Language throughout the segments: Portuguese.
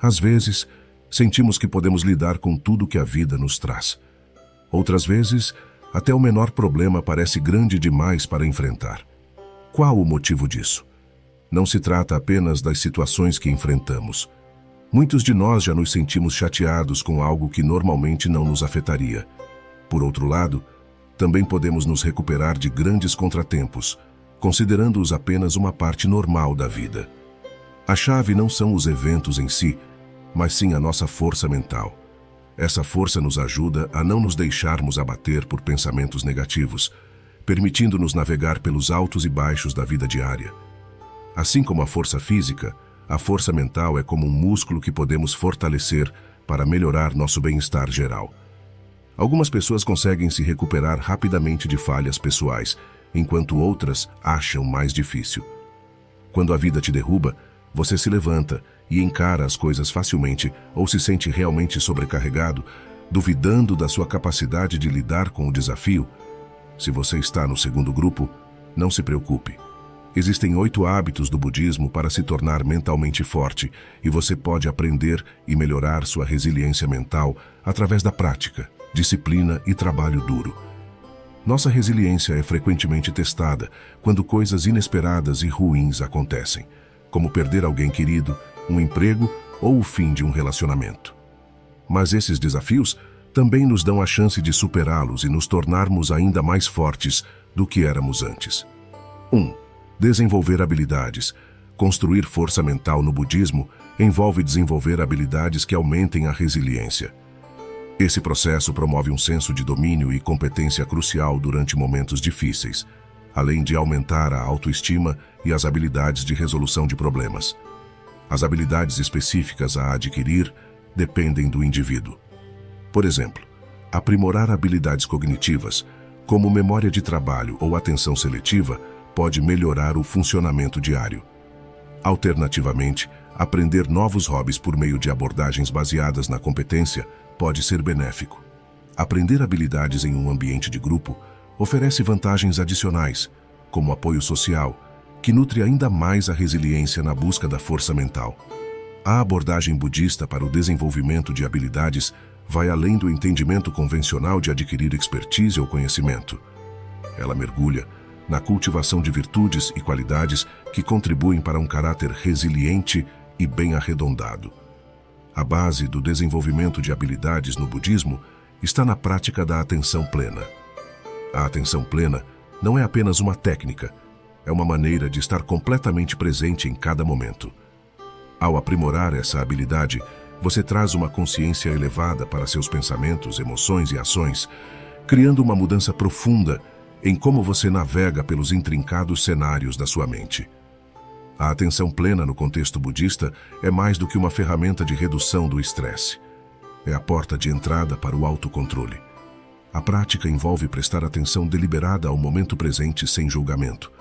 Às vezes, sentimos que podemos lidar com tudo que a vida nos traz. Outras vezes, até o menor problema parece grande demais para enfrentar. Qual o motivo disso? Não se trata apenas das situações que enfrentamos. Muitos de nós já nos sentimos chateados com algo que normalmente não nos afetaria. Por outro lado, também podemos nos recuperar de grandes contratempos, considerando-os apenas uma parte normal da vida. A chave não são os eventos em si, mas sim a nossa força mental. Essa força nos ajuda a não nos deixarmos abater por pensamentos negativos, permitindo-nos navegar pelos altos e baixos da vida diária. Assim como a força física, a força mental é como um músculo que podemos fortalecer para melhorar nosso bem-estar geral. Algumas pessoas conseguem se recuperar rapidamente de falhas pessoais, enquanto outras acham mais difícil. Quando a vida te derruba, você se levanta e encara as coisas facilmente ou se sente realmente sobrecarregado, duvidando da sua capacidade de lidar com o desafio. Se você está no segundo grupo, não se preocupe. Existem oito hábitos do budismo para se tornar mentalmente forte e você pode aprender e melhorar sua resiliência mental através da prática, disciplina e trabalho duro. Nossa resiliência é frequentemente testada quando coisas inesperadas e ruins acontecem, como perder alguém querido, um emprego ou o fim de um relacionamento. Mas esses desafios também nos dão a chance de superá-los e nos tornarmos ainda mais fortes do que éramos antes. 1. Um, desenvolver habilidades. Construir força mental no budismo envolve desenvolver habilidades que aumentem a resiliência. Esse processo promove um senso de domínio e competência crucial durante momentos difíceis, além de aumentar a autoestima e as habilidades de resolução de problemas. As habilidades específicas a adquirir dependem do indivíduo. Por exemplo, aprimorar habilidades cognitivas, como memória de trabalho ou atenção seletiva, pode melhorar o funcionamento diário. Alternativamente, aprender novos hobbies por meio de abordagens baseadas na competência pode ser benéfico. Aprender habilidades em um ambiente de grupo oferece vantagens adicionais, como apoio social, que nutre ainda mais a resiliência na busca da força mental. A abordagem budista para o desenvolvimento de habilidades vai além do entendimento convencional de adquirir expertise ou conhecimento. Ela mergulha na cultivação de virtudes e qualidades que contribuem para um caráter resiliente e bem arredondado. A base do desenvolvimento de habilidades no budismo está na prática da atenção plena. A atenção plena não é apenas uma técnica, é uma maneira de estar completamente presente em cada momento. Ao aprimorar essa habilidade, você traz uma consciência elevada para seus pensamentos, emoções e ações, criando uma mudança profunda em como você navega pelos intrincados cenários da sua mente. A atenção plena no contexto budista é mais do que uma ferramenta de redução do estresse. É a porta de entrada para o autocontrole. A prática envolve prestar atenção deliberada ao momento presente sem julgamento.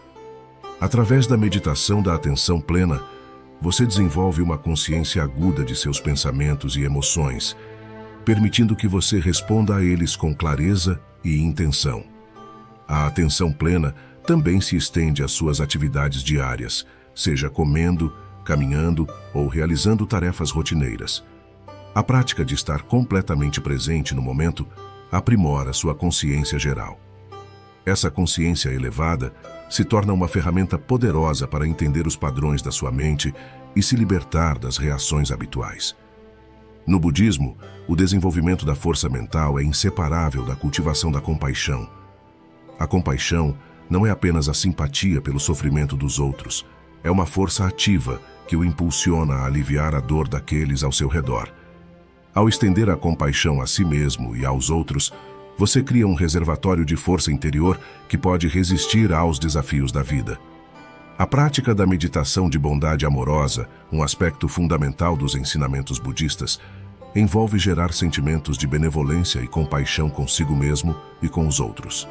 Através da meditação da atenção plena, você desenvolve uma consciência aguda de seus pensamentos e emoções, permitindo que você responda a eles com clareza e intenção. A atenção plena também se estende às suas atividades diárias, seja comendo, caminhando ou realizando tarefas rotineiras. A prática de estar completamente presente no momento aprimora sua consciência geral. Essa consciência elevada se torna uma ferramenta poderosa para entender os padrões da sua mente e se libertar das reações habituais. No budismo, o desenvolvimento da força mental é inseparável da cultivação da compaixão. A compaixão não é apenas a simpatia pelo sofrimento dos outros, é uma força ativa que o impulsiona a aliviar a dor daqueles ao seu redor. Ao estender a compaixão a si mesmo e aos outros, você cria um reservatório de força interior que pode resistir aos desafios da vida. A prática da meditação de bondade amorosa, um aspecto fundamental dos ensinamentos budistas, envolve gerar sentimentos de benevolência e compaixão consigo mesmo e com os outros.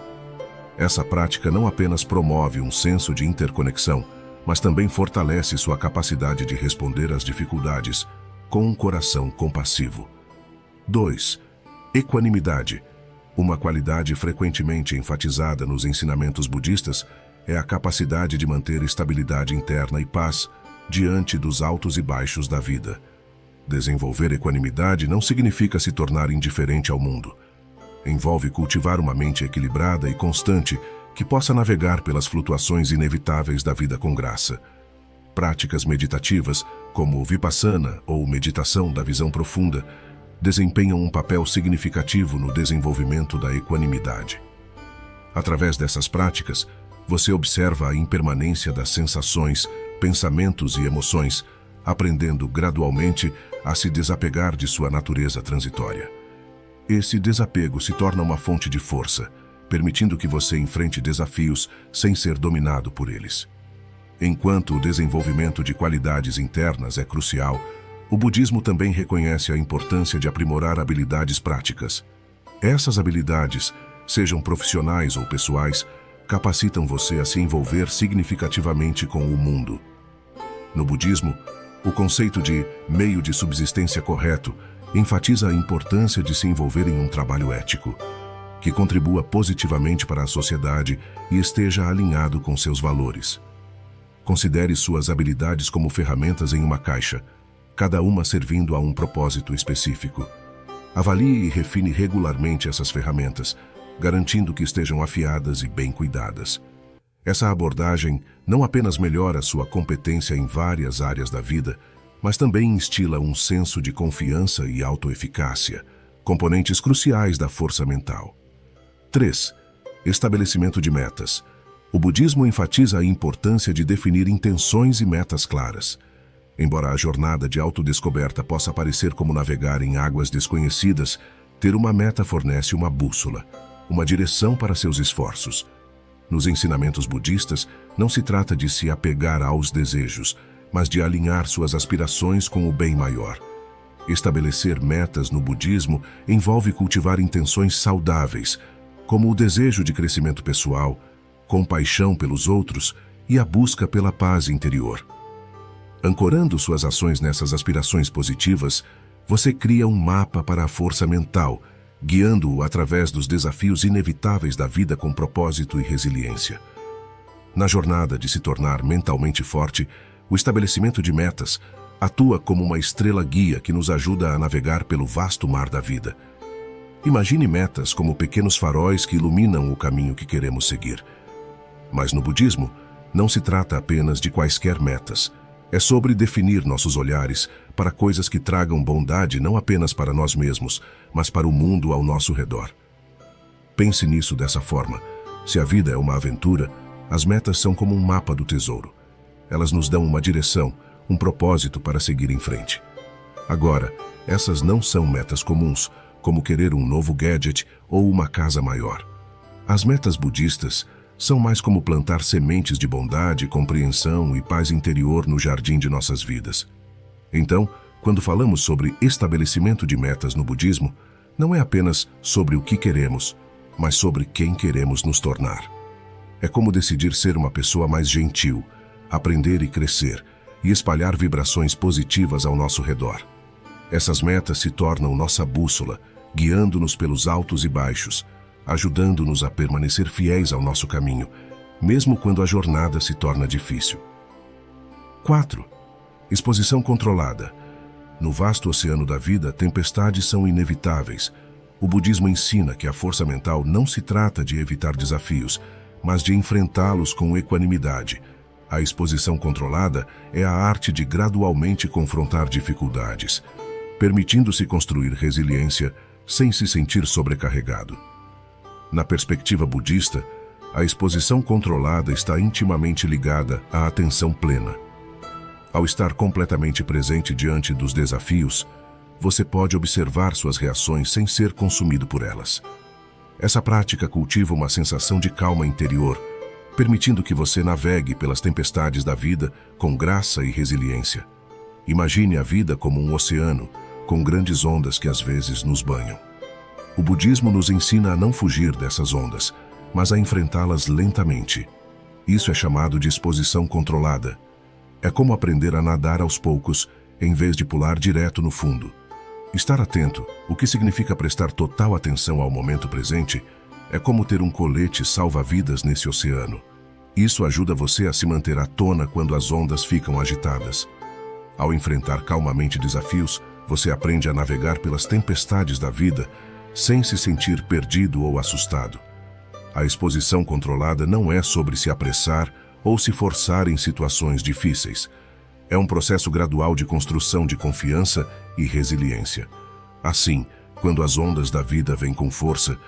Essa prática não apenas promove um senso de interconexão, mas também fortalece sua capacidade de responder às dificuldades com um coração compassivo. 2. Equanimidade uma qualidade frequentemente enfatizada nos ensinamentos budistas é a capacidade de manter estabilidade interna e paz diante dos altos e baixos da vida. Desenvolver equanimidade não significa se tornar indiferente ao mundo. Envolve cultivar uma mente equilibrada e constante que possa navegar pelas flutuações inevitáveis da vida com graça. Práticas meditativas, como vipassana ou meditação da visão profunda, desempenham um papel significativo no desenvolvimento da equanimidade. Através dessas práticas, você observa a impermanência das sensações, pensamentos e emoções, aprendendo gradualmente a se desapegar de sua natureza transitória. Esse desapego se torna uma fonte de força, permitindo que você enfrente desafios sem ser dominado por eles. Enquanto o desenvolvimento de qualidades internas é crucial, o budismo também reconhece a importância de aprimorar habilidades práticas. Essas habilidades, sejam profissionais ou pessoais, capacitam você a se envolver significativamente com o mundo. No budismo, o conceito de meio de subsistência correto enfatiza a importância de se envolver em um trabalho ético, que contribua positivamente para a sociedade e esteja alinhado com seus valores. Considere suas habilidades como ferramentas em uma caixa, cada uma servindo a um propósito específico. Avalie e refine regularmente essas ferramentas, garantindo que estejam afiadas e bem cuidadas. Essa abordagem não apenas melhora sua competência em várias áreas da vida, mas também instila um senso de confiança e autoeficácia, componentes cruciais da força mental. 3. Estabelecimento de metas. O budismo enfatiza a importância de definir intenções e metas claras. Embora a jornada de autodescoberta possa parecer como navegar em águas desconhecidas, ter uma meta fornece uma bússola, uma direção para seus esforços. Nos ensinamentos budistas, não se trata de se apegar aos desejos, mas de alinhar suas aspirações com o bem maior. Estabelecer metas no budismo envolve cultivar intenções saudáveis, como o desejo de crescimento pessoal, compaixão pelos outros e a busca pela paz interior. Ancorando suas ações nessas aspirações positivas, você cria um mapa para a força mental, guiando-o através dos desafios inevitáveis da vida com propósito e resiliência. Na jornada de se tornar mentalmente forte, o estabelecimento de metas atua como uma estrela guia que nos ajuda a navegar pelo vasto mar da vida. Imagine metas como pequenos faróis que iluminam o caminho que queremos seguir. Mas no budismo, não se trata apenas de quaisquer metas. É sobre definir nossos olhares para coisas que tragam bondade não apenas para nós mesmos, mas para o mundo ao nosso redor. Pense nisso dessa forma. Se a vida é uma aventura, as metas são como um mapa do tesouro. Elas nos dão uma direção, um propósito para seguir em frente. Agora, essas não são metas comuns, como querer um novo gadget ou uma casa maior. As metas budistas são mais como plantar sementes de bondade, compreensão e paz interior no jardim de nossas vidas. Então, quando falamos sobre estabelecimento de metas no budismo, não é apenas sobre o que queremos, mas sobre quem queremos nos tornar. É como decidir ser uma pessoa mais gentil, aprender e crescer, e espalhar vibrações positivas ao nosso redor. Essas metas se tornam nossa bússola, guiando-nos pelos altos e baixos, ajudando-nos a permanecer fiéis ao nosso caminho, mesmo quando a jornada se torna difícil. 4. Exposição controlada. No vasto oceano da vida, tempestades são inevitáveis. O budismo ensina que a força mental não se trata de evitar desafios, mas de enfrentá-los com equanimidade. A exposição controlada é a arte de gradualmente confrontar dificuldades, permitindo-se construir resiliência sem se sentir sobrecarregado. Na perspectiva budista, a exposição controlada está intimamente ligada à atenção plena. Ao estar completamente presente diante dos desafios, você pode observar suas reações sem ser consumido por elas. Essa prática cultiva uma sensação de calma interior, permitindo que você navegue pelas tempestades da vida com graça e resiliência. Imagine a vida como um oceano, com grandes ondas que às vezes nos banham. O budismo nos ensina a não fugir dessas ondas, mas a enfrentá-las lentamente. Isso é chamado de exposição controlada. É como aprender a nadar aos poucos, em vez de pular direto no fundo. Estar atento, o que significa prestar total atenção ao momento presente, é como ter um colete salva-vidas nesse oceano. Isso ajuda você a se manter à tona quando as ondas ficam agitadas. Ao enfrentar calmamente desafios, Você aprende a navegar pelas tempestades da vida sem se sentir perdido ou assustado. A exposição controlada não é sobre se apressar ou se forçar em situações difíceis. É um processo gradual de construção de confiança e resiliência. Assim, quando as ondas da vida vêm com força,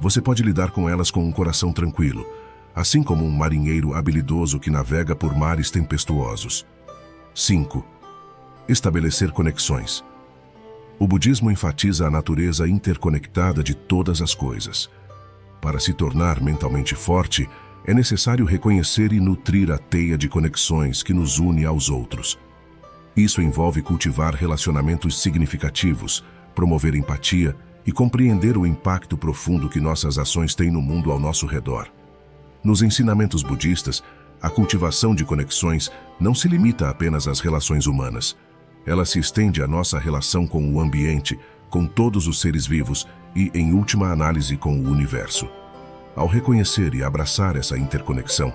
você pode lidar com elas com um coração tranquilo, assim como um marinheiro habilidoso que navega por mares tempestuosos. 5. Estabelecer conexões. O budismo enfatiza a natureza interconectada de todas as coisas. Para se tornar mentalmente forte, é necessário reconhecer e nutrir a teia de conexões que nos une aos outros. Isso envolve cultivar relacionamentos significativos, promover empatia e compreender o impacto profundo que nossas ações têm no mundo ao nosso redor. Nos ensinamentos budistas, a cultivação de conexões não se limita apenas às relações humanas. Ela se estende à nossa relação com o ambiente, com todos os seres vivos e, em última análise, com o universo. Ao reconhecer e abraçar essa interconexão,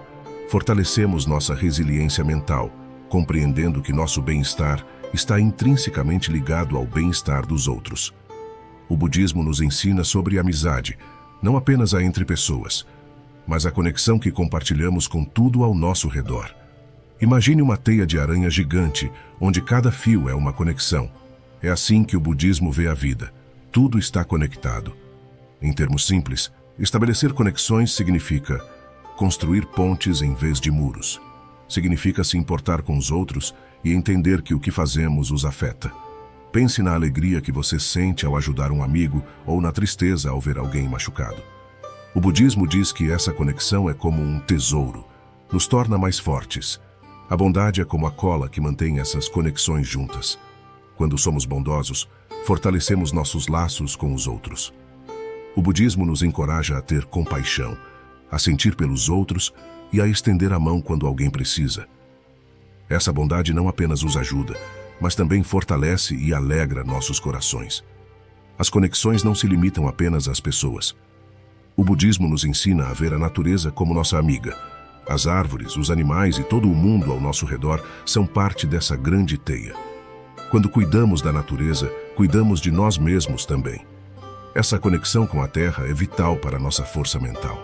fortalecemos nossa resiliência mental, compreendendo que nosso bem-estar está intrinsecamente ligado ao bem-estar dos outros. O budismo nos ensina sobre amizade, não apenas a entre pessoas, mas a conexão que compartilhamos com tudo ao nosso redor. Imagine uma teia de aranha gigante, onde cada fio é uma conexão. É assim que o budismo vê a vida. Tudo está conectado. Em termos simples, estabelecer conexões significa construir pontes em vez de muros. Significa se importar com os outros e entender que o que fazemos os afeta. Pense na alegria que você sente ao ajudar um amigo ou na tristeza ao ver alguém machucado. O budismo diz que essa conexão é como um tesouro, nos torna mais fortes. A bondade é como a cola que mantém essas conexões juntas. Quando somos bondosos, fortalecemos nossos laços com os outros. O budismo nos encoraja a ter compaixão, a sentir pelos outros e a estender a mão quando alguém precisa. Essa bondade não apenas os ajuda, mas também fortalece e alegra nossos corações. As conexões não se limitam apenas às pessoas. O budismo nos ensina a ver a natureza como nossa amiga. As árvores, os animais e todo o mundo ao nosso redor são parte dessa grande teia. Quando cuidamos da natureza, cuidamos de nós mesmos também. Essa conexão com a terra é vital para nossa força mental.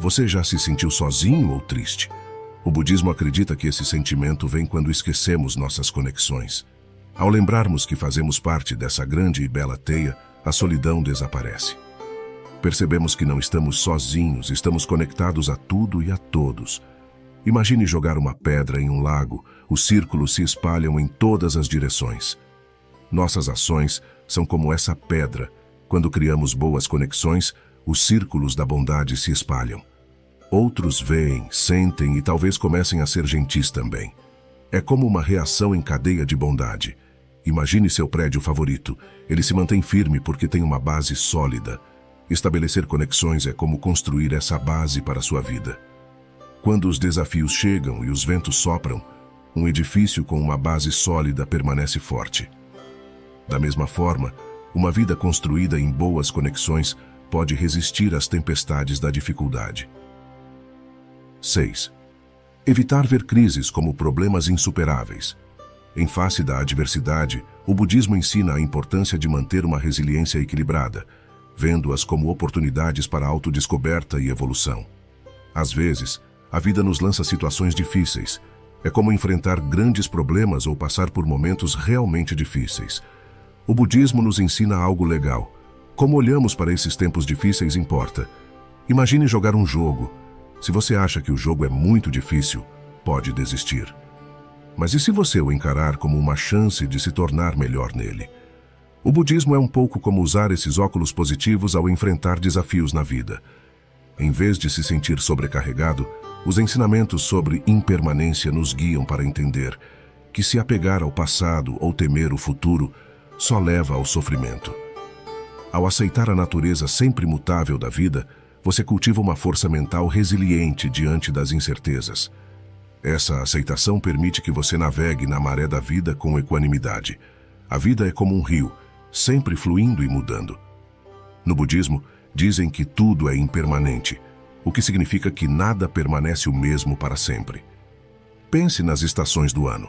Você já se sentiu sozinho ou triste? O budismo acredita que esse sentimento vem quando esquecemos nossas conexões. Ao lembrarmos que fazemos parte dessa grande e bela teia, a solidão desaparece. Percebemos que não estamos sozinhos, estamos conectados a tudo e a todos. Imagine jogar uma pedra em um lago, os círculos se espalham em todas as direções. Nossas ações são como essa pedra. Quando criamos boas conexões, os círculos da bondade se espalham. Outros veem, sentem e talvez comecem a ser gentis também. É como uma reação em cadeia de bondade. Imagine seu prédio favorito. Ele se mantém firme porque tem uma base sólida. Estabelecer conexões é como construir essa base para a sua vida. Quando os desafios chegam e os ventos sopram, um edifício com uma base sólida permanece forte. Da mesma forma, uma vida construída em boas conexões pode resistir às tempestades da dificuldade. 6. Evitar ver crises como problemas insuperáveis. Em face da adversidade, o budismo ensina a importância de manter uma resiliência equilibrada, vendo-as como oportunidades para autodescoberta e evolução. Às vezes, a vida nos lança situações difíceis. É como enfrentar grandes problemas ou passar por momentos realmente difíceis. O budismo nos ensina algo legal. Como olhamos para esses tempos difíceis importa. Imagine jogar um jogo. Se você acha que o jogo é muito difícil, pode desistir. Mas e se você o encarar como uma chance de se tornar melhor nele? O budismo é um pouco como usar esses óculos positivos ao enfrentar desafios na vida. Em vez de se sentir sobrecarregado, os ensinamentos sobre impermanência nos guiam para entender que se apegar ao passado ou temer o futuro só leva ao sofrimento. Ao aceitar a natureza sempre mutável da vida, você cultiva uma força mental resiliente diante das incertezas. Essa aceitação permite que você navegue na maré da vida com equanimidade. A vida é como um rio, sempre fluindo e mudando. No budismo, dizem que tudo é impermanente, o que significa que nada permanece o mesmo para sempre. Pense nas estações do ano.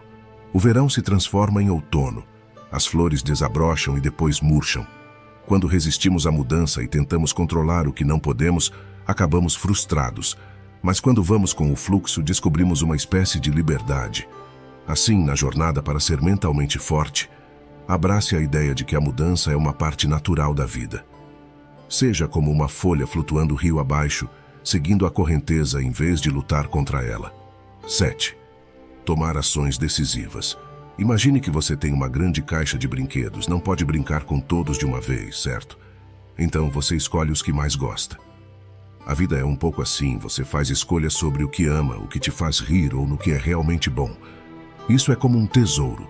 O verão se transforma em outono, As flores desabrocham e depois murcham. Quando resistimos à mudança e tentamos controlar o que não podemos, acabamos frustrados. Mas quando vamos com o fluxo, descobrimos uma espécie de liberdade. Assim, na jornada para ser mentalmente forte, abrace a ideia de que a mudança é uma parte natural da vida. Seja como uma folha flutuando rio abaixo, seguindo a correnteza em vez de lutar contra ela. 7. Tomar ações decisivas. Imagine que você tem uma grande caixa de brinquedos, não pode brincar com todos de uma vez, certo? Então você escolhe os que mais gosta. A vida é um pouco assim, você faz escolhas sobre o que ama, o que te faz rir ou no que é realmente bom. Isso é como um tesouro.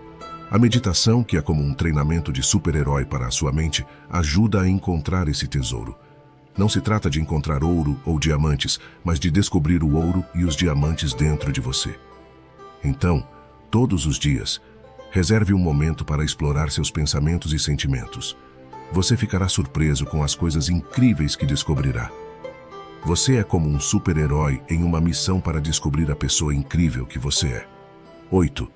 A meditação, que é como um treinamento de super-herói para a sua mente, ajuda a encontrar esse tesouro. Não se trata de encontrar ouro ou diamantes, mas de descobrir o ouro e os diamantes dentro de você. Então, todos os dias, reserve um momento para explorar seus pensamentos e sentimentos. Você ficará surpreso com as coisas incríveis que descobrirá. Você é como um super-herói em uma missão para descobrir a pessoa incrível que você é. 8.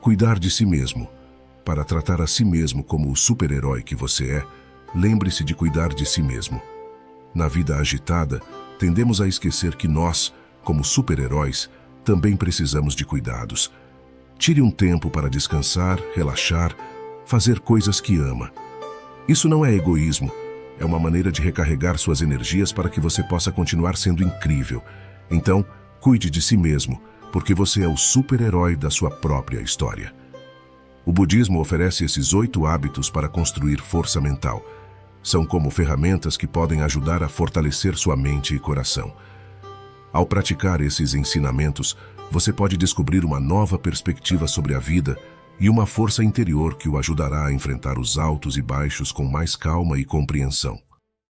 Cuidar de si mesmo. Para tratar a si mesmo como o super-herói que você é, lembre-se de cuidar de si mesmo. Na vida agitada, tendemos a esquecer que nós, como super-heróis, também precisamos de cuidados. Tire um tempo para descansar, relaxar, fazer coisas que ama. Isso não é egoísmo, é uma maneira de recarregar suas energias para que você possa continuar sendo incrível. Então, cuide de si mesmo, porque você é o super-herói da sua própria história. O budismo oferece esses oito hábitos para construir força mental. São como ferramentas que podem ajudar a fortalecer sua mente e coração. Ao praticar esses ensinamentos, você pode descobrir uma nova perspectiva sobre a vida e uma força interior que o ajudará a enfrentar os altos e baixos com mais calma e compreensão.